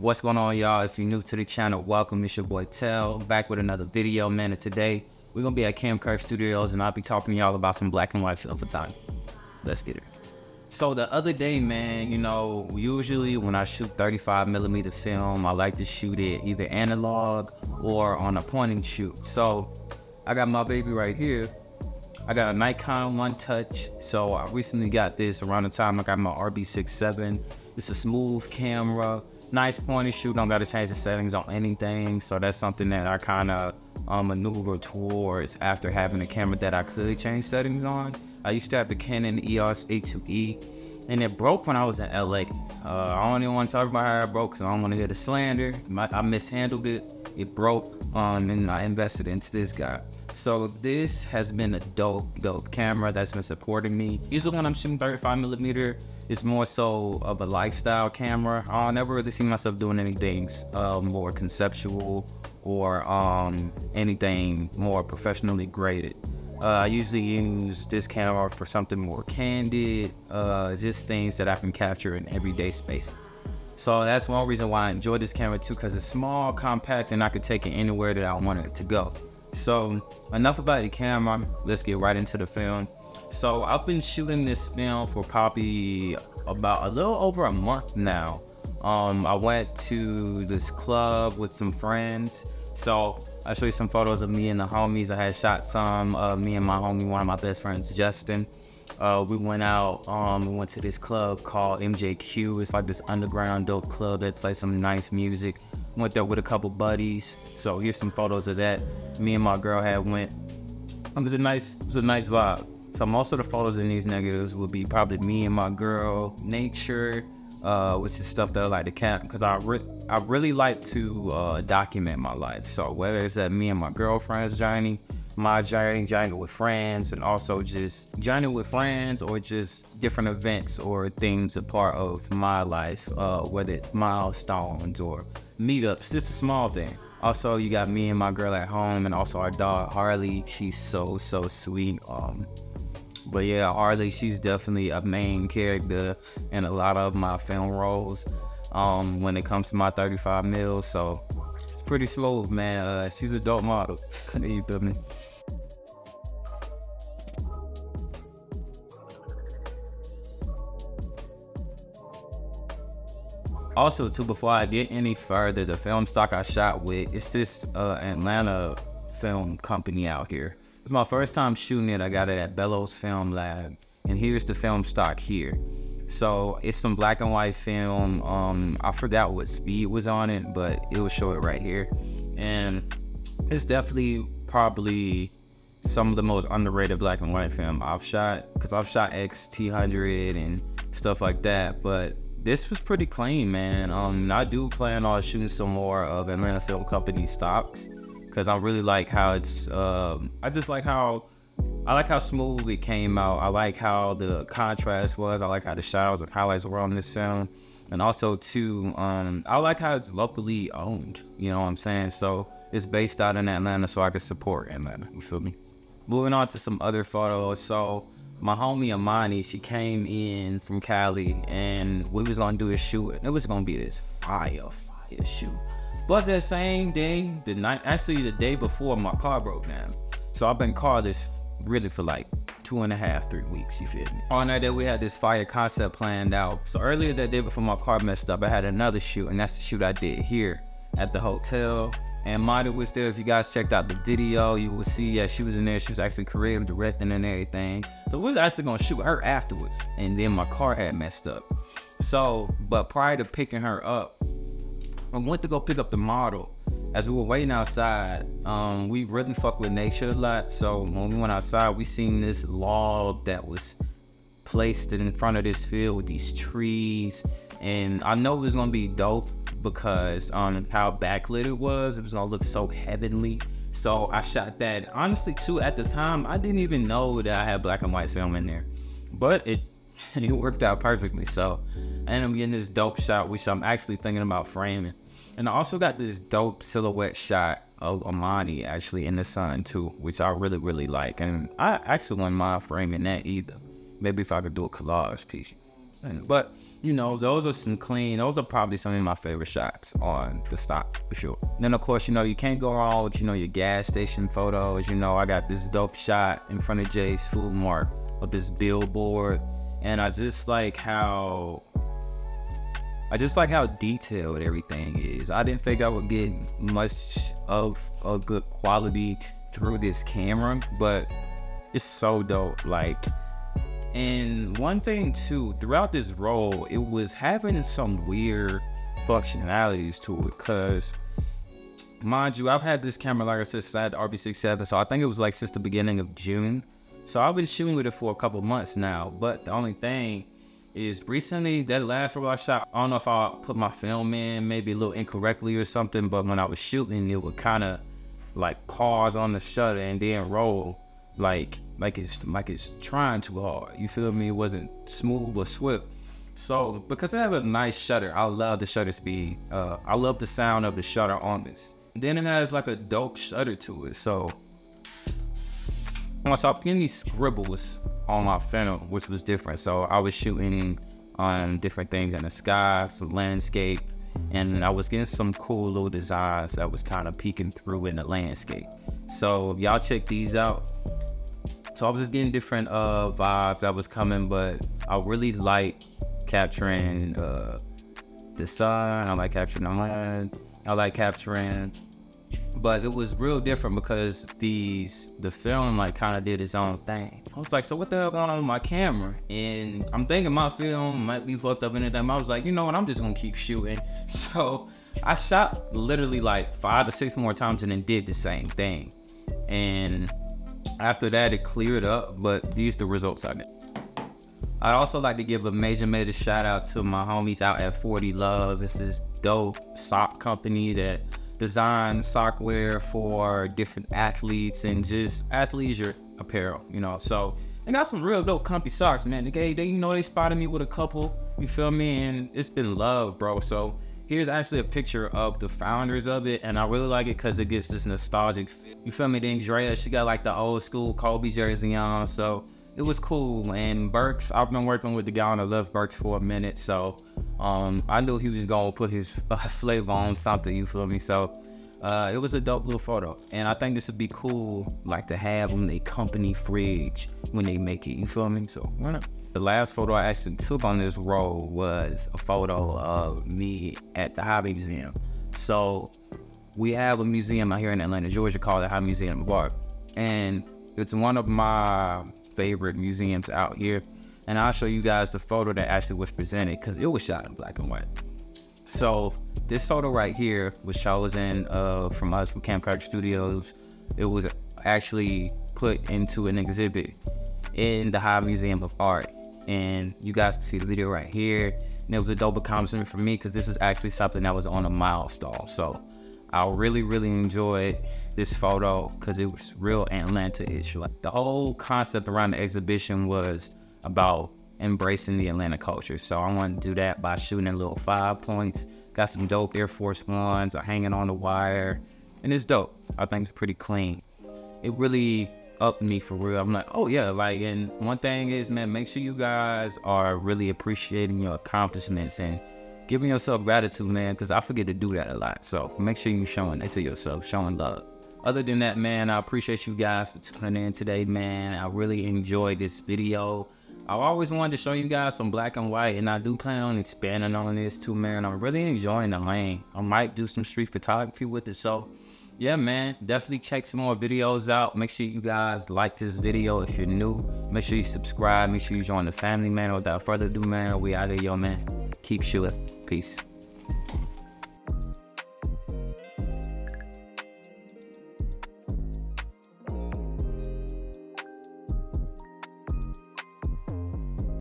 What's going on, y'all? If you're new to the channel, welcome. It's your boy Tell, back with another video, man. And today, we're gonna be at Camcurve Studios, and I'll be talking to y'all about some black and white film photography. Let's get it. So the other day, man, you know, usually when I shoot 35 millimeter film, I like to shoot it either analog or on a point and shoot. So I got my baby right here. I got a Nikon One Touch. So I recently got this around the time I got my RB67. It's a smooth camera nice point pointy shoot. Don't got to change the settings on anything. So that's something that I kind of um, maneuver towards after having a camera that I could change settings on. I used to have the Canon EOS A2E and it broke when I was in LA. Uh, I don't even want to talk about how it broke because I don't want to hear the slander. I mishandled it. It broke um, and I invested into this guy. So this has been a dope, dope camera that's been supporting me. Usually when I'm shooting 35 millimeter, it's more so of a lifestyle camera. I never really see myself doing anything uh, more conceptual or um, anything more professionally graded. Uh, I usually use this camera for something more candid, uh, just things that I can capture in everyday spaces. So that's one reason why I enjoy this camera too, because it's small, compact, and I could take it anywhere that I want it to go. So enough about the camera, let's get right into the film. So I've been shooting this film for probably about a little over a month now. Um, I went to this club with some friends. So I'll show you some photos of me and the homies. I had shot some of me and my homie, one of my best friends, Justin. Uh, we went out, um, we went to this club called MJQ. It's like this underground dope club that plays some nice music. Went there with a couple buddies. So here's some photos of that. Me and my girl had went. It was a nice, it was a nice vibe. So most of the photos in these negatives will be probably me and my girl, nature, uh, which is stuff that I like to cap because I re- I really like to uh, document my life. So whether it's that me and my girlfriend's journey, my journey, journey with friends, and also just journey with friends or just different events or things a part of my life, uh, whether it's milestones or meetups, just a small thing. Also, you got me and my girl at home, and also our dog Harley. She's so so sweet. Um, but yeah, Harley, she's definitely a main character in a lot of my film rolls. Um, when it comes to my 35 mils, so pretty smooth, man. Uh, she's a dope model. you feel me? Also, too, before I get any further, the film stock I shot with, it's this uh, Atlanta film company out here. It's my first time shooting it. I got it at Bellows Film Lab. And here's the film stock here. So it's some black and white film. Um, I forgot what speed was on it, but it will show it right here. And it's definitely probably some of the most underrated black and white film I've shot. Cause I've shot XT100 and stuff like that. But this was pretty clean, man. Um, I do plan on shooting some more of Atlanta Film Company stocks because I really like how it's. Um, I just like how I like how smooth it came out. I like how the contrast was. I like how the shadows and highlights were on this sound. And also too, um, I like how it's locally owned. You know what I'm saying? So it's based out in Atlanta, so I can support Atlanta. You feel me? Moving on to some other photos. So my homie Amani, she came in from Cali, and we was gonna do a shoot. It was gonna be this fire, fire shoot. But the same day, the night, actually the day before, my car broke down. So I've been carless really for like two and a half, three weeks, you feel me? All night that we had this fire concept planned out. So earlier that day before my car messed up, I had another shoot, and that's the shoot I did here at the hotel. And Madi was there. If you guys checked out the video, you will see yeah, she was in there. She was actually creative directing and everything. So we was actually gonna shoot her afterwards. And then my car had messed up. So, but prior to picking her up, I went to go pick up the model. As we were waiting outside, um, we really fuck with nature a lot. So when we went outside, we seen this log that was placed in front of this field with these trees. And I know it was gonna be dope because on um, how backlit it was, it was gonna look so heavenly. So I shot that. Honestly, too, at the time, I didn't even know that I had black and white film in there, but it it worked out perfectly. So I ended up getting this dope shot, which I'm actually thinking about framing. And I also got this dope silhouette shot of Amani actually in the sun too, which I really, really like. And I actually wouldn't mind framing that either. Maybe if I could do a collage piece. But you know, those are some clean. Those are probably some of my favorite shots on the stock for sure. Then of course, you know, you can't go wrong with you know your gas station photos. You know, I got this dope shot in front of Jay's Food Mart of this billboard, and I just like how. I just like how detailed everything is. I didn't think I would get much of a good quality through this camera, but it's so dope. Like and one thing too, throughout this roll, it was having some weird functionalities to it. Cause mind you, I've had this camera, like I said, since I had the RB67. So I think it was like since the beginning of June. So I've been shooting with it for a couple months now. But the only thing is recently that last I shot, I don't know if I put my film in maybe a little incorrectly or something, but when I was shooting, it would kind of like pause on the shutter and then roll like like it's like it's trying too hard. You feel me? It wasn't smooth or swift. So because I have a nice shutter, I love the shutter speed. Uh, I love the sound of the shutter on this. Then it has like a dope shutter to it. So once I was getting these scribbles on my Phantom, which was different. So I was shooting on different things in the sky, some landscape, and I was getting some cool little designs that was kind of peeking through in the landscape. So y'all check these out. So I was just getting different uh, vibes that was coming, but I really like capturing uh, the sun. I like capturing the land. I like capturing, but it was real different because these the film like kind of did its own thing. I was like, so what the hell going on with my camera? And I'm thinking my film might be fucked up in it. I was like, you know what? I'm just gonna keep shooting. So I shot literally like five to six more times and then did the same thing. And after that, it cleared up, but these the results I get. I'd also like to give a major, major shout out to my homies out at 40 Love. This is dope sock company that designs sock wear for different athletes and just athleisure apparel, you know. So they got some real dope comfy socks, man. They, they you know, they spotted me with a couple, you feel me? And it's been love, bro. So here's actually a picture of the founders of it, and I really like it because it gives this nostalgic feel. You feel me? Then Drea, she got like the old school Kobe jersey on, so it was cool. And Burks, I've been working with the guy on the left Burks for a minute, so um, I knew he was gonna put his uh, on something. You feel me? So uh, it was a dope little photo, and I think this would be cool, like to have them in a company fridge when they make it. You feel me? So why not? The last photo I actually took on this roll was a photo of me at the High Museum. So we have a museum out here in Atlanta, Georgia called the High Museum of Art. And it's one of my favorite museums out here. And I'll show you guys the photo that actually was presented because it was shot in black and white. So this photo right here was chosen uh, from us from Camp Kirk Studios. It was actually put into an exhibit in the High Museum of Art and you guys can see the video right here. And it was a dope accomplishment for me because this is actually something that was on a milestone. So I really, really enjoyed this photo because it was real Atlanta-ish. Like the whole concept around the exhibition was about embracing the Atlanta culture. So I want to do that by shooting a little five points. Got some dope Air Force Ones are hanging on the wire. And it's dope. I think it's pretty clean. It really upped me for real. I'm like, oh yeah, like, and one thing is, man, make sure you guys are really appreciating your accomplishments and giving yourself gratitude, man, because I forget to do that a lot. So make sure you're showing it to yourself, showing love. Other than that, man, I appreciate you guys for tuning in today, man. I really enjoyed this video. I always wanted to show you guys some black and white, and I do plan on expanding on this too, man. I'm really enjoying the lane. I might do some street photography with it, so yeah, man, definitely check some more videos out. Make sure you guys like this video if you're new. Make sure you subscribe. Make sure you join the family, man. Without further ado, man, we out of here, man. Keep shooting. Peace.